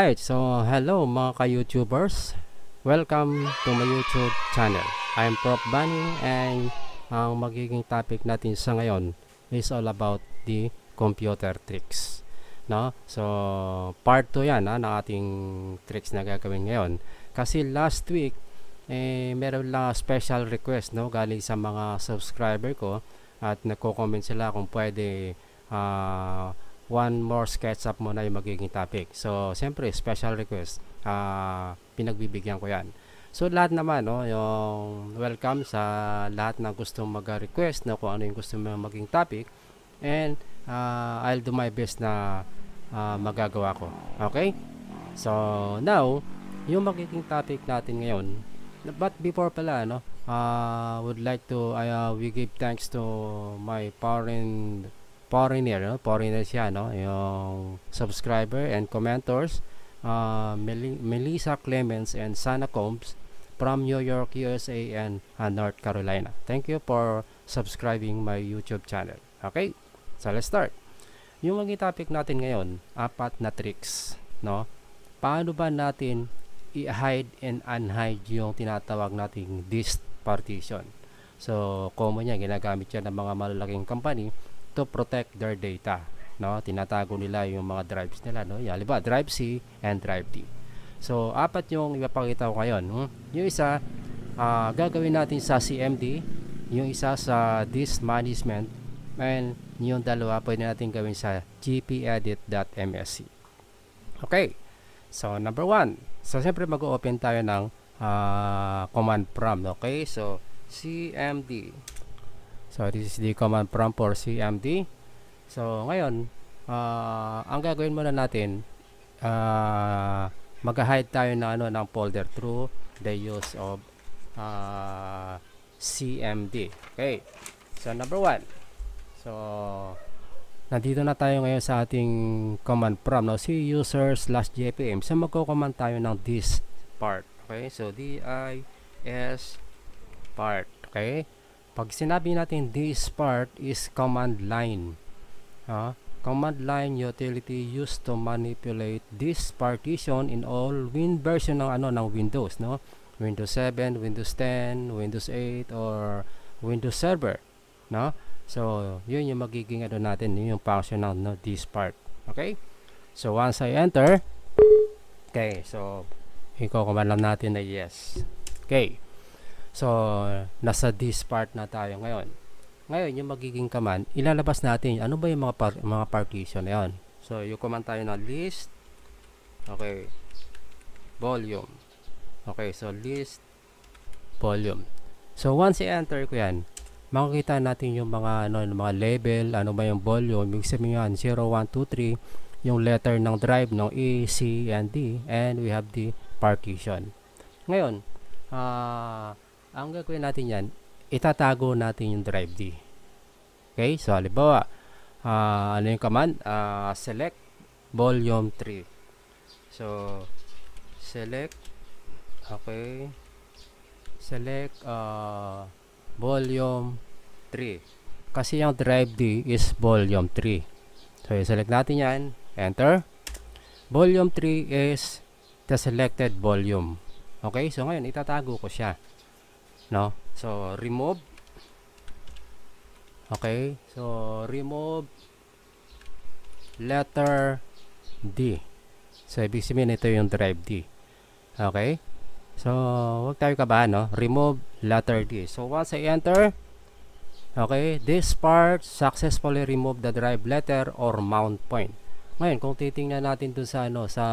Alright, so hello mga ka-YouTubers. Welcome to my YouTube channel. I'm Prof. Bunny and ang magiging topic natin sa ngayon is all about the computer tricks. No? So, part 2 yan ha, ng ating tricks na gagawin ngayon. Kasi last week, eh, meron lang special request no, galing sa mga subscriber ko at nagko-comment sila kung pwede uh, one more SketchUp muna yung magiging topic. So, siyempre, special request. Uh, pinagbibigyan ko yan. So, lahat naman, no, yung welcome sa lahat na gusto mag-request na kung ano yung gusto mo maging topic. And, uh, I'll do my best na uh, magagawa ko. Okay? So, now, yung magiging topic natin ngayon, but before pala, no, uh, would like to, uh, we give thanks to my foreign foreigner, no? foreigner siya, no? yung subscriber and commentors, uh, Mel Melissa Clemens and Sana Combs from New York, USA and uh, North Carolina. Thank you for subscribing my YouTube channel. Okay, so let's start. Yung maging topic natin ngayon, apat na tricks. No? Paano ba natin i-hide and unhide yung tinatawag nating disk partition? So, common yan, ginagamit yan ng mga malalaking company to protect their data no? Tinatago nila yung mga drives nila no? Yan ba drive C and drive D. So apat yung ipapakita ko ngayon hmm? yung isa uh, gagawin natin sa CMD yung isa sa disk management and yung dalawa pwede natin gawin sa gpedit.msc okay. So number one. So siyempre mag-open tayo ng uh, command prompt okay? So cmd So, this is the command prompt for CMD. So, ngayon, uh, ang gagawin muna natin, uh, mag-hide tayo na ano ng folder through the use of uh, CMD. Okay. So, number one. So, nandito na tayo ngayon sa ating command prompt. No? C user slash jpm. So, magko-command tayo ng this part. Okay. So, D-I-S part. Okay. Pag sinabi natin this part is command line. Uh, command line utility used to manipulate this partition in all win version ng ano ng Windows, no? Windows 7, Windows 10, Windows 8 or Windows Server, no? So, yun yung magiging ano natin, yun yung function ng no, this part. Okay? So, once I enter, okay, so, i-command lang natin na yes. Okay. So, nasa this part na tayo ngayon. Ngayon, yung magiging command, ilalabas natin, ano ba yung mga, par mga partition na yun. So, yung command tayo na list, okay, volume. Okay, so list, volume. So, once i-enter ko yan, makikita natin yung mga, ano, yung mga label, ano ba yung volume, ibig sabihin yan, 0, 1, 2, 3, yung letter ng drive ng E, C, and D, and we have the partition. Ngayon, ah, uh, ang gagawin natin yan, itatago natin yung drive D. Okay, so halimbawa, uh, ano yung command? Uh, select volume 3. So, select, okay, select uh, volume 3. Kasi yung drive D is volume 3. So, select natin yan, enter. Volume 3 is the selected volume. Okay, so ngayon, itatago ko siya no? So remove. Okay so remove letter D. So ibig sabihin ito yung drive D. Okay? So wag tayo kabahan no? Remove letter D. So once I enter okay this part successfully remove the drive letter or mount point. Ngayon kung titingnan natin dun sa ano sa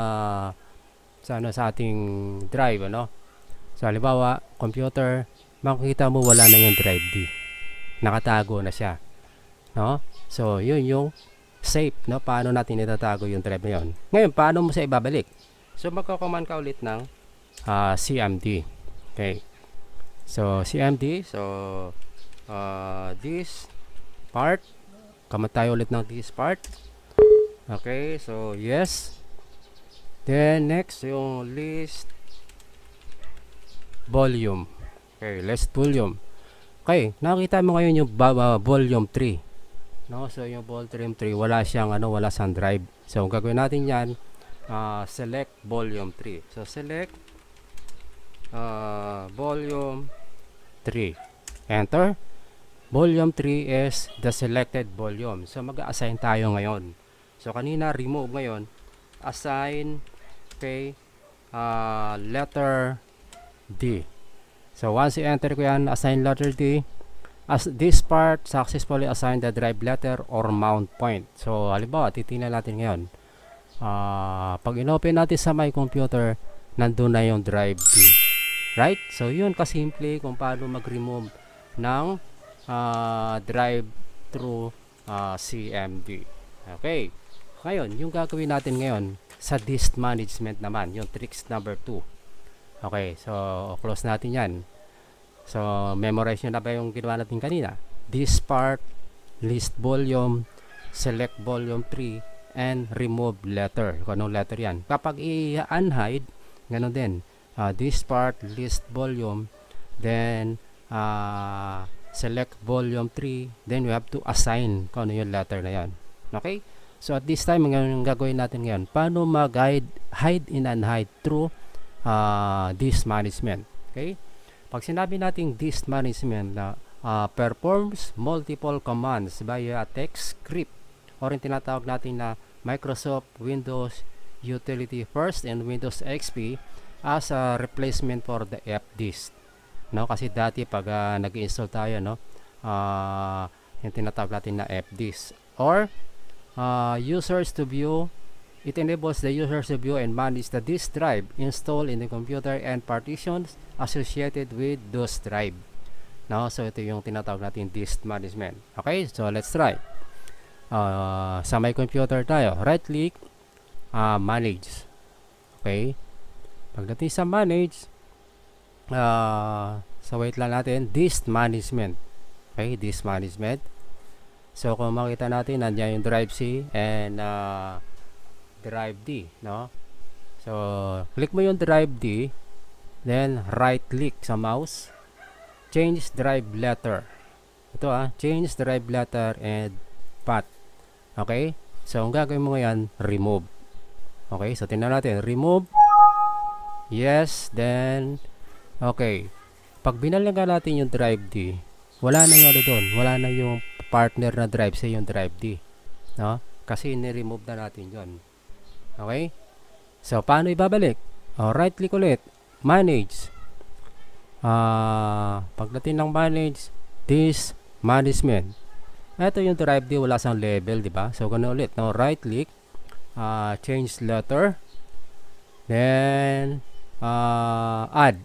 sa ano sa ating drive ano? So halimbawa computer makikita mo wala na yung drive D. Nakatago na siya. No? So, yun yung safe, no? Paano natin itatago yung drive na yun. Ngayon, paano mo siya ibabalik? So, magko-command ka ulit ng uh, CMD. Okay. So, CMD. So, uh, this part. Command tayo ulit ng this part. Okay. So, yes. Then, next, yung list volume. Okay, less volume. Okay, nakita mo ngayon yung volume 3. No, so yung volume 3 wala siyang ano, wala siyang drive. So ang gagawin natin 'yan, uh, select volume 3 so select uh, volume 3 enter. Volume 3 is the selected volume. So mag-assign tayo ngayon. So kanina remove ngayon. Assign kay uh, letter D so once you enter ko yan assign letter D as this part successfully assigned the drive letter or mount point. So halimbawa titingnan natin ngayon. Uh, pag inopen natin sa my computer nandun na yung drive D right? So yun kasimple kung paano mag-remove ng uh, drive through uh, CMD okay. Ngayon yung gagawin natin ngayon sa disk management naman yung tricks number 2 okay so close natin yan. So memorize nyo na ba yung ginawa natin kanina? This part list volume select volume 3 and remove letter. Kung anong letter yan. Kapag i-unhide ganun din. Uh, this part list volume then uh, select volume 3 then we have to assign kung ano yung letter na yan. Okay? So at this time ang gagawin natin ngayon paano mag-hide hide and hide through uh, this management. Okay? Pag sinabi natin this management na uh, performs multiple commands via text script or yung tinatawag natin na Microsoft Windows Utility First and Windows XP as a replacement for the FDisk no? Kasi dati pag uh, nag-install tayo no? Uh, yung tinatawag natin na FDisk or uh, users to view it enables the users to view and manage the disk drive installed in the computer and partitions associated with those drive. No so ito yung tinatawag natin disk management. Okay so let's try. Uh, sa my computer tayo right click uh, manage. Okay. Pagdating sa manage uh, so wait lang natin disk management. Okay disk management. So kung makita natin nandiyan yung drive C and uh, drive D no so click mo yung drive D then right click sa mouse change drive letter ito ah change drive letter and path okay so ang gagawin mo ngayon remove okay so tingnan natin remove yes then Okay. Pag binalaga natin yung drive D, wala na yung ano doon. Wala na yung partner na drive sa yung drive D. No? Kasi ni-remove na natin yon. Okay? So, paano ibabalik? Oh, right click ulit. Manage. Uh, pagdating ng manage, this management. Ito yung drive D, wala sang level, di ba? So, ganun ulit. Now, right click. Uh, change letter. Then, uh, add.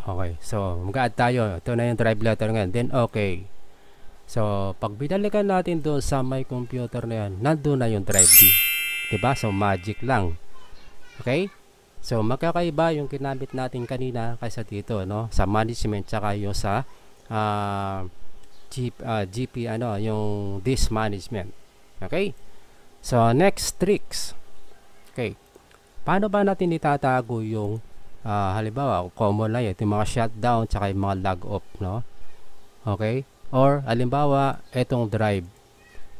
Okay. So, mag-add tayo. Ito na yung drive letter ngayon. Then, okay. So, pag binalikan natin doon sa my computer na yan, nandun na yung drive D. Diba? So, magic lang. Okay? So, magkakaiba yung kinamit natin kanina kaysa dito, no? Sa management, tsaka yung sa uh, G, uh, GP, ano, yung disk management. Okay? So, next tricks. Okay. Paano ba natin itatago yung uh, halimbawa common lang ito yung mga shutdown tsaka yung mga log off no okay or halimbawa itong drive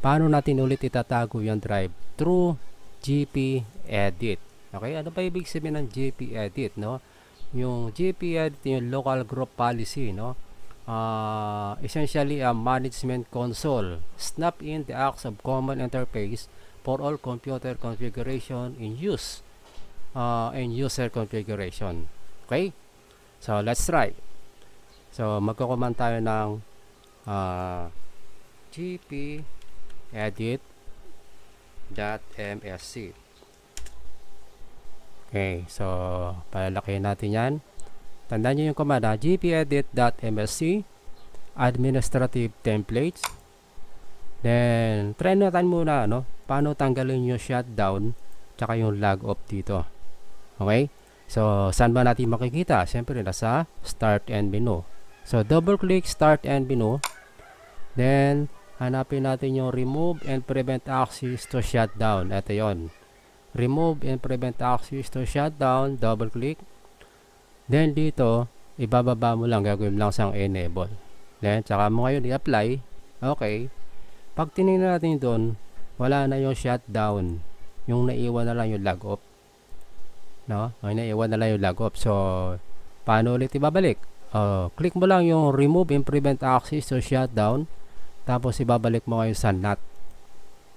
paano natin ulit itatago yung drive through GP edit okay ano pa ibig sabihin ng GP edit no yung GP edit yung local group policy no uh, essentially a management console snap in the acts of common interface for all computer configuration in use uh, and user configuration. Okay? So, let's try. So, magko-command tayo ng uh, gp edit.msc Okay, so palalakihin natin yan. Tandaan nyo yung command ha, gpedit.msc administrative templates then try natin muna no, paano tanggalin yung shutdown tsaka yung log off dito Okay? So, saan ba natin makikita? Siyempre, nasa Start and Menu. So, double-click Start and Menu. Then, hanapin natin yung Remove and Prevent Access to Shutdown. Ito yon. Remove and Prevent Access to Shutdown. Double-click. Then, dito, ibababa mo lang. Gagawin lang sang Enable. Then, tsaka mo ngayon i-apply. Okay. Pag tinignan natin doon, wala na yung shutdown. Yung naiwan na lang yung log off. no? Ay naiwan na lang yung log off. So, paano ulit ibabalik? Uh, click mo lang yung remove and prevent access to shutdown. Tapos ibabalik mo kayo sa NAT.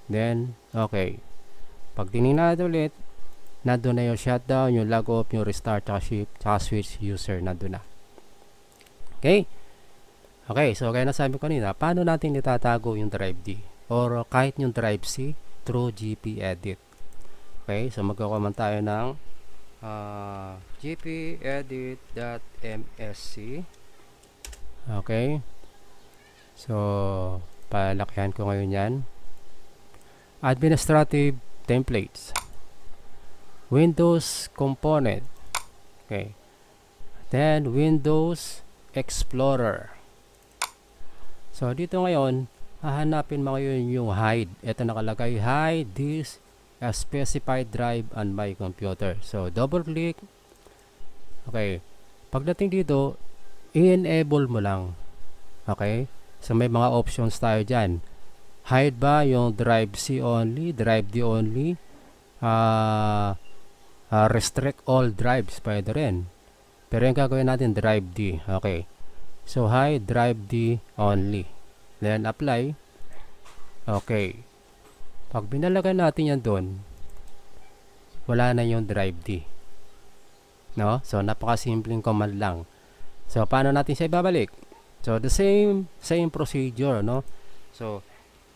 Then, okay. Pag tinignan natin ulit, nandun na yung shutdown, yung log off, yung restart, tsaka, shift, tsaka switch user, nandun na. Okay? Okay, so kaya nasabi ko kanina, paano natin itatago yung drive D? Or kahit yung drive C through GP edit. Okay, so magkakaman tayo ng uh, gpedit.msc Okay. So, palakihan ko ngayon yan. Administrative templates. Windows component. Okay. Then, Windows Explorer. So, dito ngayon, hahanapin mo ngayon yung hide. Ito nakalagay, hide this a specified drive on my computer. So, double click. Okay. Pagdating dito, i-enable mo lang. Okay. So, may mga options tayo dyan. Hide ba yung drive C only, drive D only, uh, uh, restrict all drives, pwede rin. Pero yung gagawin natin, drive D. Okay. So, hide drive D only. Then, apply. Okay. Pag binalagay natin yan doon, wala na yung drive D. No? So, napakasimpleng command lang. So, paano natin siya ibabalik? So, the same, same procedure, no? So,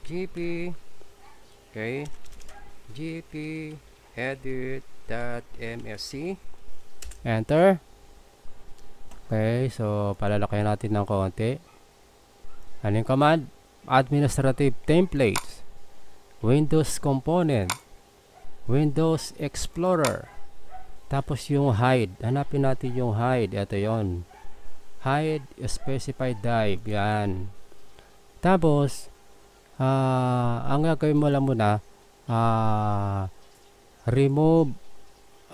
gp, okay, gp edit.msc, enter. Okay, so, palalakayan natin ng konti. Ano yung command? Administrative templates. Windows Component, Windows Explorer, tapos yung hide. Hanapin natin yung hide. Ito yon Hide specified drive. Yan. Tapos, uh, ang gagawin mo lang muna, uh, remove,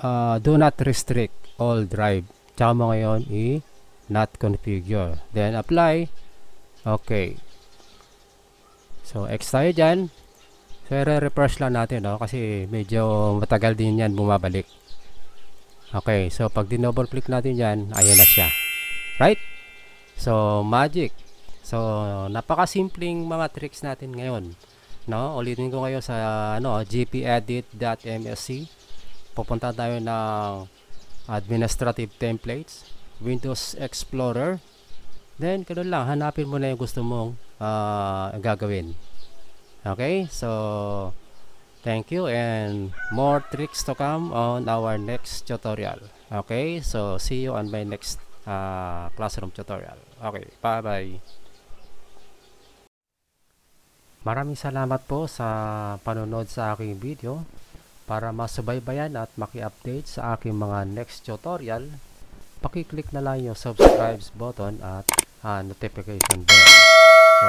uh, do not restrict all drive. Tsaka mo ngayon i-not configure. Then, apply. Okay. So, X tayo dyan. So, re-refresh lang natin, no? Kasi medyo matagal din yan bumabalik. Okay, so pag di-double click natin yan, ayan na siya. Right? So, magic. So, napaka-simpleng mga tricks natin ngayon. No? Ulitin ko ngayon sa ano, gpedit.msc. Pupunta tayo ng administrative templates, Windows Explorer. Then, ganun lang, hanapin mo na yung gusto mong uh, gagawin. Okay, so thank you and more tricks to come on our next tutorial. Okay, so see you on my next uh, classroom tutorial. Okay, bye-bye. Maraming salamat po sa panonood sa aking video. Para masubaybayan at maki-update sa aking mga next tutorial, pakiclick na lang yung subscribe button at uh, notification bell. So,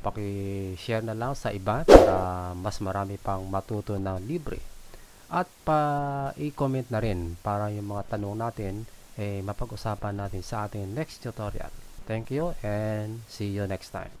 paki-share na lang sa iba para mas marami pang matuto ng libre. At pa i-comment na rin para yung mga tanong natin eh mapag-usapan natin sa ating next tutorial. Thank you and see you next time.